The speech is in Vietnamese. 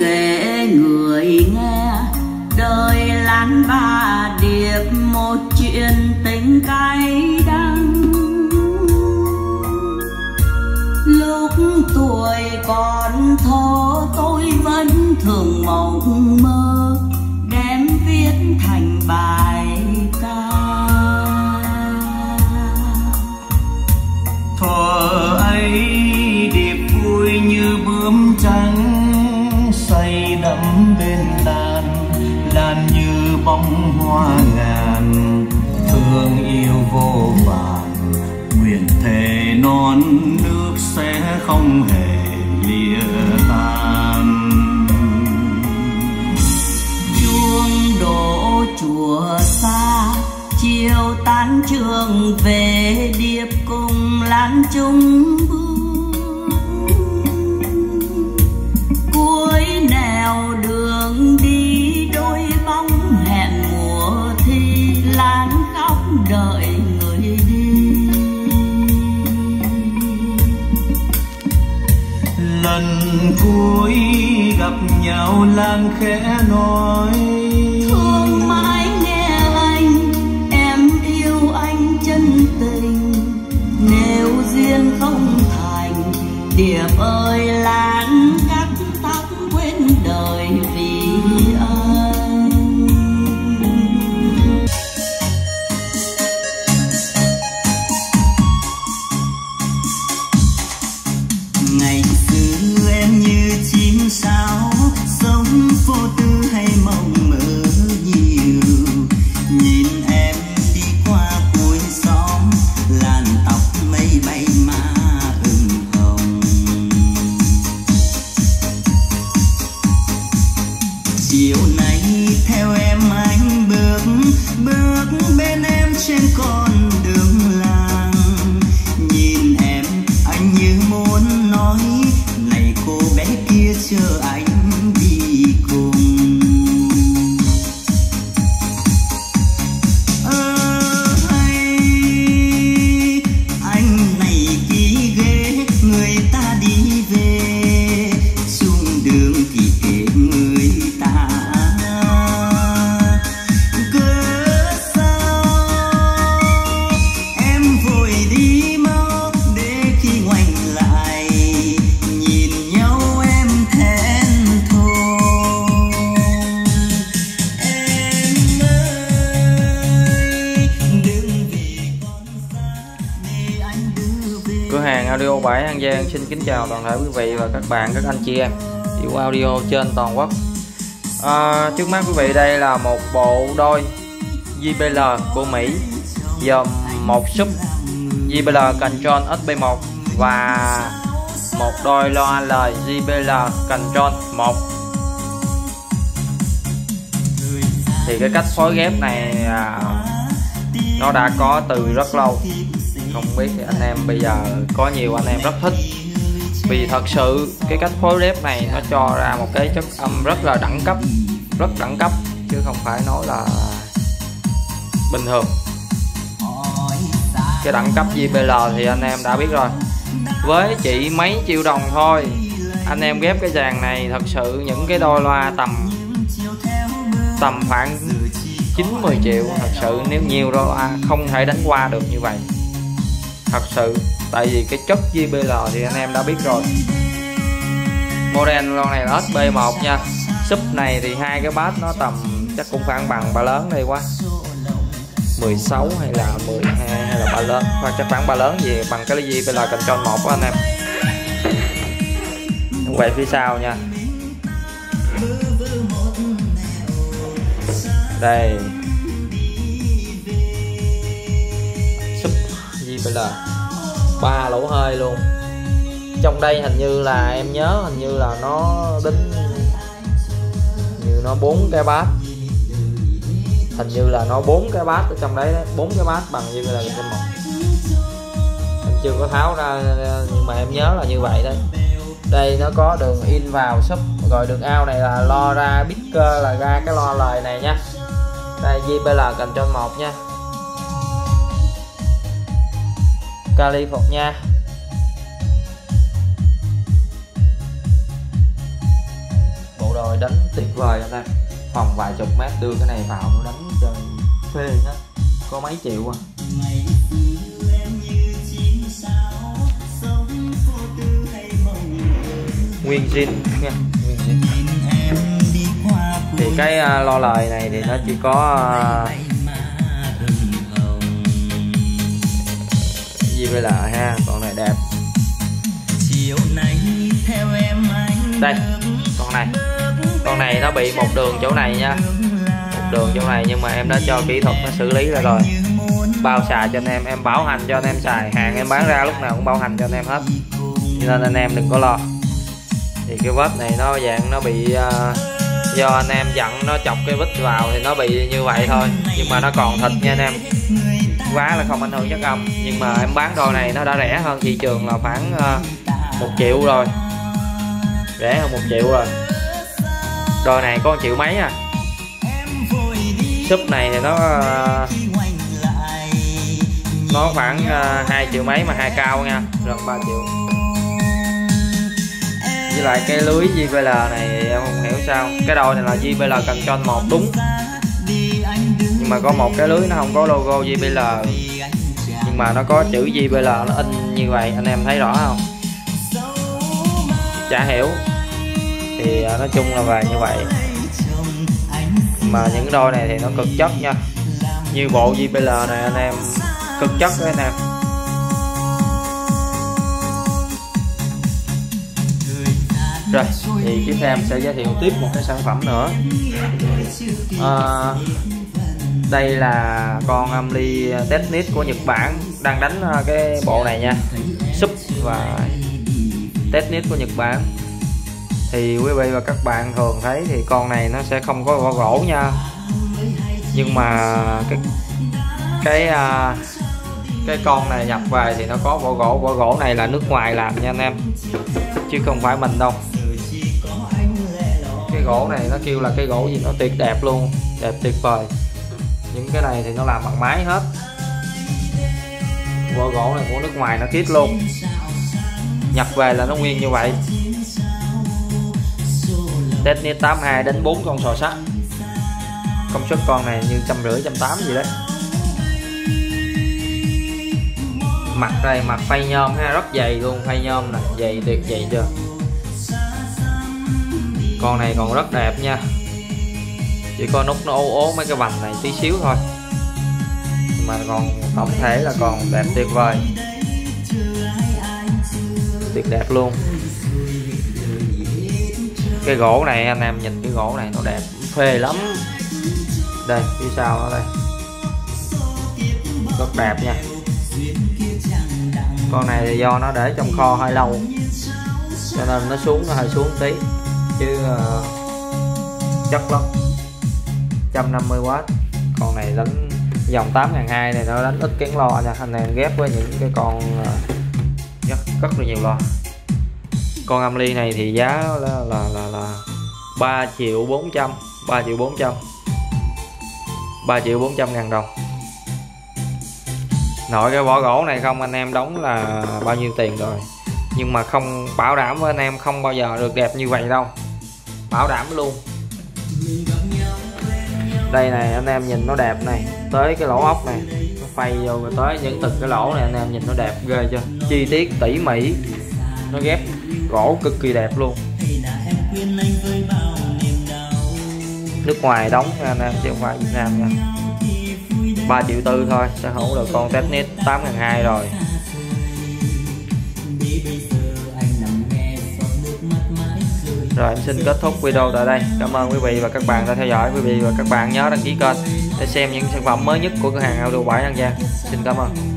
kể người nghe. Đời lan ba điệp, một chuyện tình cay đắng. Lúc tuổi còn hoa ngàn, thương yêu vô vàn. Nguyện thề non nước sẽ không hề lìa tan. Chuông đổ chùa xa, chiều tan trường về điệp cùng lan chung bước. Cuối gặp nhau lan khẽ nói. Thương mãi nghe anh, em yêu anh chân tình. Nếu duyên không thành điệp ơi chiều nay theo em anh bước bước bên em. Cửa hàng audio 7 An Giang xin kính chào toàn thể quý vị và các bạn, các anh chị em. Yêu audio trên toàn quốc. À, trước mắt quý vị đây là một bộ đôi JBL của Mỹ gồm một sub JBL Control SB1 và một đôi loa lời JBL Control 1 thì cái cách phối ghép này à, nó đã có từ rất lâu không biết thì anh em bây giờ có nhiều anh em rất thích. Vì thật sự cái cách phối ghép này nó cho ra một cái chất âm rất là đẳng cấp, rất đẳng cấp, chứ không phải nói là bình thường. Cái đẳng cấp JBL thì anh em đã biết rồi. Với chỉ mấy triệu đồng thôi, anh em ghép cái dàn này thật sự những cái đôi loa tầm tầm khoảng 90 triệu, thật sự nếu nhiều đôi loa không thể đánh qua được như vậy thật sự, tại vì cái chất JBL thì anh em đã biết rồi. Model lon này là SB1 nha. Sub này thì hai cái bass nó tầm chắc cũng khoảng bằng ba lớn đây quá. 16 hay là 12 hay là ba lớn. Hoặc chắc khoảng ba lớn gì bằng cái gì control một của anh em. Quay phía sau nha. Đây. JBL ba lỗ hơi luôn. Trong đây hình như là em nhớ, hình như là nó đính như nó bốn cái bát. Hình như là nó bốn cái bát ở trong đấy bốn cái bát bằng như là cái một. Em chưa có tháo ra, nhưng mà em nhớ là như vậy đấy. Đây nó có đường in vào sub rồi đường ao này là lo ra speaker là ra cái lo lời này nha. Đây JBL Control 1 nha. California đánh tuyệt vời anh em. Phòng vài chục mét đưa cái này vào nó đánh chơi phê hết có mấy triệu à. Nguyên zin nha nguyên zin thì cái uh, lo lời này thì nó chỉ có uh, gì vậy là ha con này đẹp. Đây con này. Con này nó bị một đường chỗ này nha. Một đường chỗ này nhưng mà em đã cho kỹ thuật nó xử lý ra rồi. Bao xài cho anh em em bảo hành cho anh em xài. Hàng em bán ra lúc nào cũng bảo hành cho anh em hết. Cho nên anh em đừng có lo. Thì cái vết này nó dạng nó bị uh, do anh em giận nó chọc cái vít vào thì nó bị như vậy thôi. Nhưng mà nó còn thịt nha anh em quá là không ảnh hưởng chất âm. Nhưng mà em bán đôi này nó đã rẻ hơn thị trường là khoảng uh, một triệu rồi. Rẻ hơn một triệu rồi. Đôi này có 1 triệu mấy à? Súp này thì nó uh, nó khoảng uh, triệu mấy mà hai cao nha gần 3 triệu. Với lại cái lưới JBL này em không hiểu sao. Cái đôi này là JBL cần cho một đúng mà có một cái lưới nó không có logo JBL nhưng mà nó có chữ JBL nó in như vậy anh em thấy rõ không? Chả hiểu. Thì à, nói chung là về như vậy. Mà những đôi này thì nó cực chất nha. Như bộ JBL này anh em cực chất đấy nè. rồi thì tiếp theo em sẽ giới thiệu tiếp một cái sản phẩm nữa. À, đây là con Amli Technic của Nhật Bản đang đánh ờ, cái bộ này nha. Sub và Technic của Nhật Bản. Thì quý vị và các bạn thường thấy thì con này nó sẽ không có vỏ gỗ nha. Nhưng mà cái cái ờ, cái con này nhập về thì nó có vỏ gỗ. Vỏ gỗ này là nước ngoài làm nha anh em. Chứ không phải mình đâu. Cái gỗ này nó kêu là cái gỗ gì nó tuyệt đẹp luôn. Đẹp tuyệt vời những cái này thì nó làm bằng máy hết. Vỏ gỗ này của nước ngoài nó kít luôn. Nhập về là nó nguyên như vậy. Technic 82 đến 4 con sò sắt. Công suất con này như trăm rưỡi, trăm tám gì đấy. Mặt đây, mặt phay nhôm ha, rất dày luôn, phay nhôm nè. Dày tuyệt, dày chưa? Con này còn rất đẹp nha chỉ có nút nó ố ố mấy cái vành này tí xíu thôi. Mà còn tổng thể là còn đẹp tuyệt vời. Tuyệt đẹp luôn. Cái gỗ này anh em nhìn cái gỗ này nó đẹp phê lắm. Đây phía sau nó đây. Rất đẹp nha. Con này thì do nó để trong kho hơi lâu cho nên nó xuống nó hơi xuống tí. Chứ uh, chất lắm. 150W con này đánh dòng 8200 này nó đánh ít kén lo nha. Anh em ghép với những cái con rất, rất là nhiều lo. Con âm ly này thì giá là là là, là 3 triệu 400 3 triệu 400 3 triệu 400 ngàn đồng. Nội cái vỏ gỗ này không anh em đóng là bao nhiêu tiền rồi. Nhưng mà không bảo đảm với anh em không bao giờ được đẹp như vậy đâu. Bảo đảm luôn đây này, anh em nhìn nó đẹp này. Tới cái lỗ ốc này. Nó phay vô rồi tới những từng cái lỗ này, anh em nhìn nó đẹp ghê chưa? Chi tiết tỉ mỉ. Nó ghép gỗ cực kỳ đẹp luôn. Nước ngoài đóng nha anh em, chứ không phải Việt Nam nha. 3 triệu tư thôi, sở hữu được con Technic 8200 rồi. Rồi, em xin kết thúc video tại đây. Cảm ơn quý vị và các bạn đã theo dõi. Quý vị và các bạn nhớ đăng ký kênh Để xem những sản phẩm mới nhất của cửa hàng Audio 7 An Giang. Xin cảm ơn.